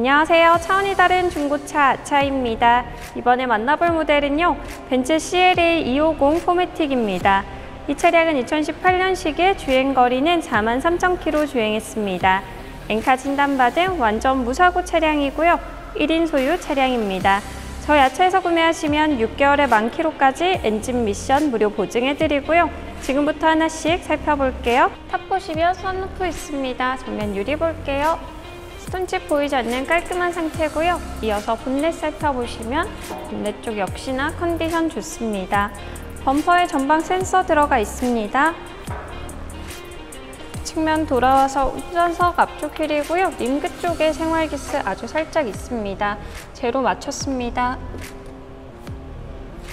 안녕하세요. 차원이 다른 중고차 아차입니다. 이번에 만나볼 모델은요. 벤츠 CLA 250 4MATIC입니다. 이 차량은 2018년식에 주행거리는 43,000km 주행했습니다. 엔카 진단받은 완전 무사고 차량이고요. 1인 소유 차량입니다. 저희 아차에서 구매하시면 6개월에 만 킬로까지 엔진 미션 무료 보증해드리고요. 지금부터 하나씩 살펴볼게요. 탑 보시면 선루프 있습니다. 전면 유리 볼게요. 스톤칩 보이지 않는 깔끔한 상태고요. 이어서 본넷 살펴보시면 본넷 쪽 역시나 컨디션 좋습니다. 범퍼에 전방 센서 들어가 있습니다. 측면 돌아와서 운전석 앞쪽 휠이고요. 림 끝 쪽에 생활기스 아주 살짝 있습니다. 제로 맞췄습니다.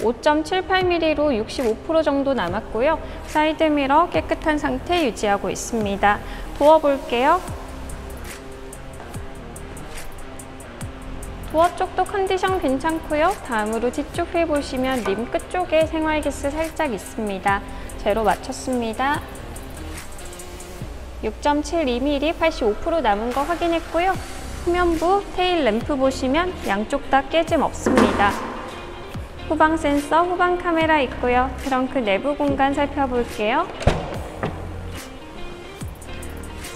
5.78mm로 65% 정도 남았고요. 사이드미러 깨끗한 상태 유지하고 있습니다. 도어 볼게요. 도어 쪽도 컨디션 괜찮고요. 다음으로 뒤쪽 휠 보시면 림 끝쪽에 생활기스 살짝 있습니다. 제로 맞췄습니다. 6.72mm 85% 남은 거 확인했고요. 후면부 테일 램프 보시면 양쪽 다 깨짐 없습니다. 후방 센서, 후방 카메라 있고요. 트렁크 내부 공간 살펴볼게요.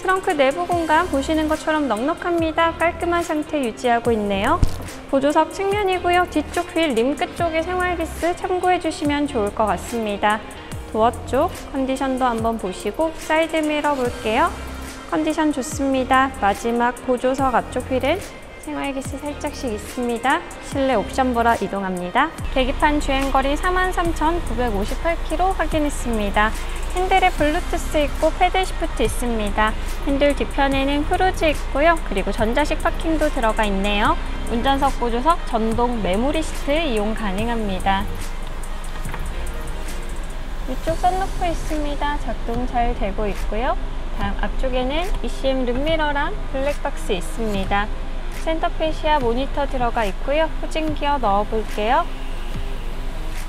트렁크 내부 공간 보시는 것처럼 넉넉합니다. 깔끔한 상태 유지하고 있네요. 보조석 측면이고요. 뒤쪽 휠 림 끝 쪽에 생활기스 참고해 주시면 좋을 것 같습니다. 도어 쪽 컨디션도 한번 보시고 사이드 미러 볼게요. 컨디션 좋습니다. 마지막 보조석 앞쪽 휠은 생활기스 살짝씩 있습니다. 실내 옵션 보러 이동합니다. 계기판 주행거리 43,958km 확인했습니다. 핸들에 블루투스 있고 패들 시프트 있습니다. 핸들 뒤편에는 크루즈 있고요. 그리고 전자식 파킹도 들어가 있네요. 운전석 보조석 전동 메모리 시트 이용 가능합니다. 위쪽 썬루프 있습니다. 작동 잘 되고 있고요. 다음 앞쪽에는 ECM 룸미러랑 블랙박스 있습니다. 센터페시아 모니터 들어가 있고요. 후진 기어 넣어 볼게요.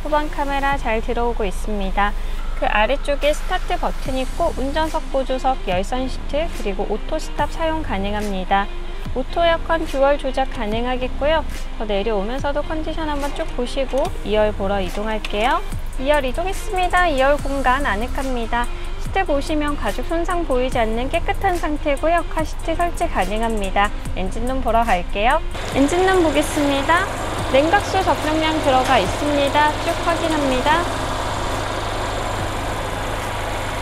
후방 카메라 잘 들어오고 있습니다. 그 아래쪽에 스타트 버튼 있고 운전석 보조석 열선 시트 그리고 auto stop 사용 가능합니다. 오토 에어컨 듀얼 조작 가능하겠고요. 더 내려오면서도 컨디션 한번 쭉 보시고 2열 보러 이동할게요. 2열 이동했습니다. 2열 공간 아늑합니다. 시트 보시면 가죽 손상 보이지 않는 깨끗한 상태고요. 카시트 설치 가능합니다. 엔진룸 보러 갈게요. 엔진룸 보겠습니다. 냉각수 적정량 들어가 있습니다. 쭉 확인합니다.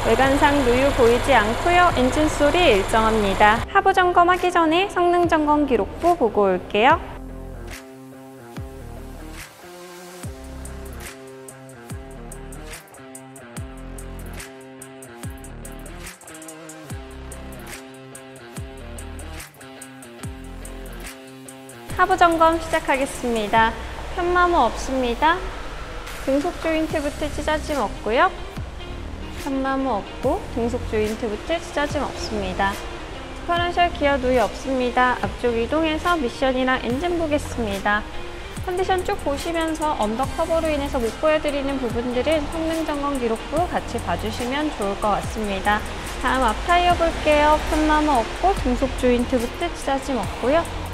외관상 누유 보이지 않고요. 엔진 소리 일정합니다. 하부 점검하기 전에 성능 점검 기록부 보고 올게요. 하부 점검 시작하겠습니다. 편마모 없습니다. 등속 조인트 부트 찢어짐 없고요. 편마모 없고 등속 조인트 부트 찢어짐 없습니다. 디퍼런셜 기어 누유 없습니다. 앞쪽 이동해서 미션이랑 엔진 보겠습니다. 컨디션 쭉 보시면서 언더 커버로 인해서 못 보여드리는 부분들은 성능 점검 기록부 같이 봐주시면 좋을 것 같습니다. 다음 앞 타이어 볼게요. 편마모 없고 등속 조인트 부트 찢어짐 없고요.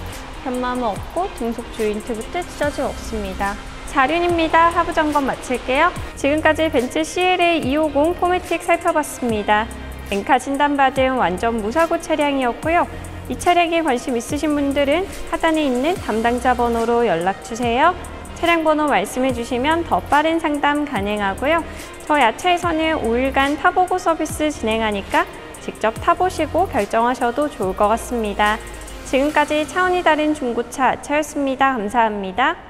편마모 없고 등속 조인트부터 찢어짐 없습니다. 자륜입니다. 하부 점검 마칠게요. 지금까지 벤츠 CLA 250 포매틱 살펴봤습니다. 엔카 진단받은 완전 무사고 차량이었고요. 이 차량에 관심 있으신 분들은 하단에 있는 담당자 번호로 연락주세요. 차량 번호 말씀해 주시면 더 빠른 상담 가능하고요. 저희 야차에서는 5일간 타보고 서비스 진행하니까 직접 타보시고 결정하셔도 좋을 것 같습니다. 지금까지 차원이 다른 중고차 차였습니다. 감사합니다.